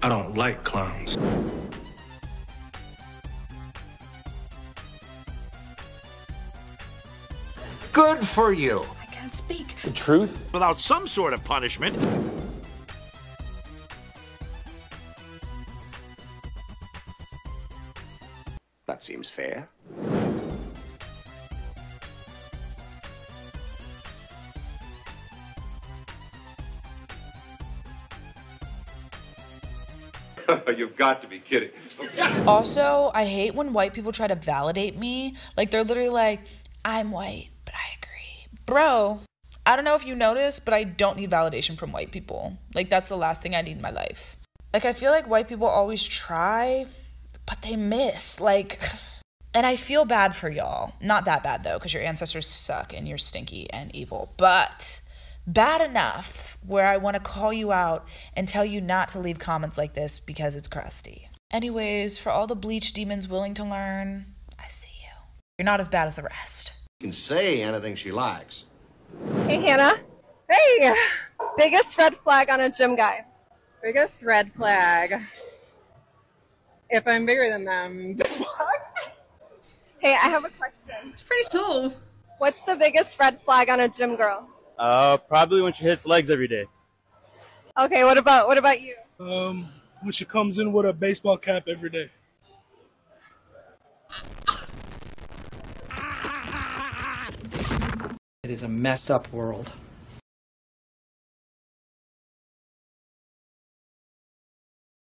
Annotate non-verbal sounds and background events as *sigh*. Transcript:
I don't like clowns. Good for you. I can't speak. The truth? Without some sort of punishment. That seems fair. *laughs* You've got to be kidding. Also, I hate when white people try to validate me. Like they're literally like, I'm white, but I agree. Bro, I don't know if you noticed, but I don't need validation from white people. Like that's the last thing I need in my life. Like I feel like white people always try, but they miss. Like *sighs* and I feel bad for y'all. Not that bad though, because your ancestors suck and you're stinky and evil. But bad enough where I want to call you out and tell you not to leave comments like this because it's crusty. Anyways, for all the bleached demons willing to learn, I see you. You're not as bad as the rest. can say anything she likes. Hey, Hannah. Hey! Biggest red flag on a gym guy. Biggest red flag. If I'm bigger than them. *laughs* Hey, I have a question. It's pretty tall. What's the biggest red flag on a gym girl? Uh, probably when she hits legs every day. Okay, what about what about you? Um, when she comes in with a baseball cap every day. It is a messed up world.